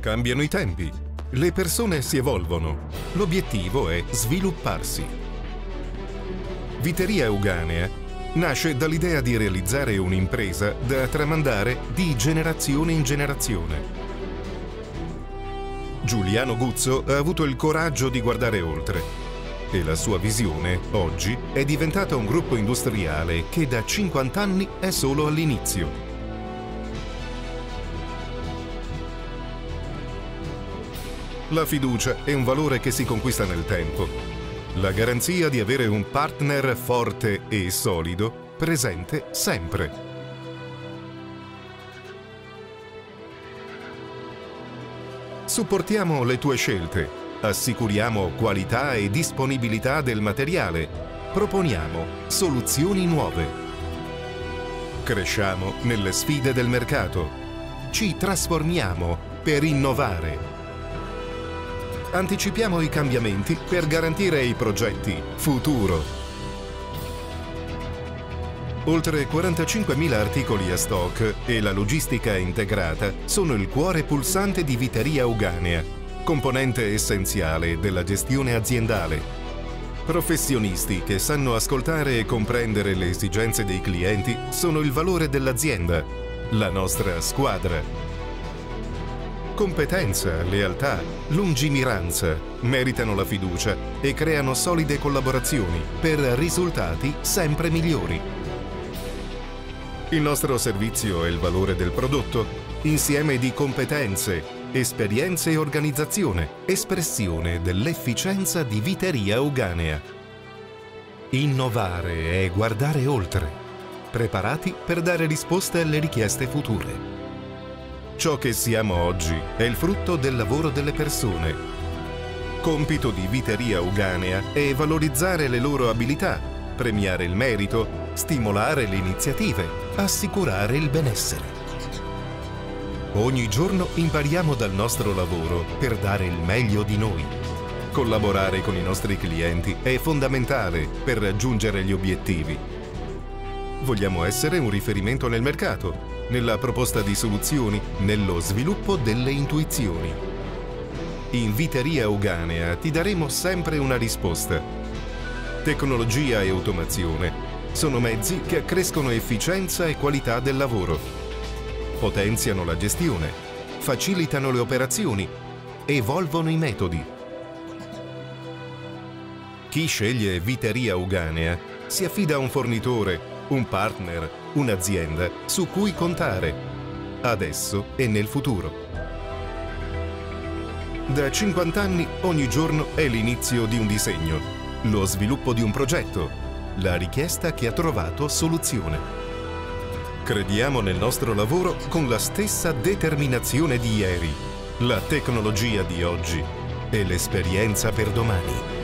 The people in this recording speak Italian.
Cambiano i tempi, le persone si evolvono, l'obiettivo è svilupparsi. Viteria Euganea nasce dall'idea di realizzare un'impresa da tramandare di generazione in generazione. Giuliano Guzzo ha avuto il coraggio di guardare oltre e la sua visione, oggi, è diventata un gruppo industriale che da 50 anni è solo all'inizio. La fiducia è un valore che si conquista nel tempo. La garanzia di avere un partner forte e solido presente sempre. Supportiamo le tue scelte, assicuriamo qualità e disponibilità del materiale, proponiamo soluzioni nuove. Cresciamo nelle sfide del mercato, ci trasformiamo per innovare anticipiamo i cambiamenti per garantire ai progetti futuro. Oltre 45.000 articoli a stock e la logistica integrata sono il cuore pulsante di Viteria Uganea, componente essenziale della gestione aziendale. Professionisti che sanno ascoltare e comprendere le esigenze dei clienti sono il valore dell'azienda, la nostra squadra Competenza, lealtà, lungimiranza meritano la fiducia e creano solide collaborazioni per risultati sempre migliori. Il nostro servizio è il valore del prodotto, insieme di competenze, esperienze e organizzazione, espressione dell'efficienza di Viteria Uganea. Innovare è guardare oltre, preparati per dare risposte alle richieste future. Ciò che siamo oggi è il frutto del lavoro delle persone. Compito di Viteria Uganea è valorizzare le loro abilità, premiare il merito, stimolare le iniziative, assicurare il benessere. Ogni giorno impariamo dal nostro lavoro per dare il meglio di noi. Collaborare con i nostri clienti è fondamentale per raggiungere gli obiettivi. Vogliamo essere un riferimento nel mercato nella proposta di soluzioni, nello sviluppo delle intuizioni. In Viteria Uganea ti daremo sempre una risposta. Tecnologia e automazione sono mezzi che accrescono efficienza e qualità del lavoro, potenziano la gestione, facilitano le operazioni, evolvono i metodi. Chi sceglie Viteria Uganea si affida a un fornitore, un partner, un'azienda su cui contare, adesso e nel futuro. Da 50 anni ogni giorno è l'inizio di un disegno, lo sviluppo di un progetto, la richiesta che ha trovato soluzione. Crediamo nel nostro lavoro con la stessa determinazione di ieri, la tecnologia di oggi e l'esperienza per domani.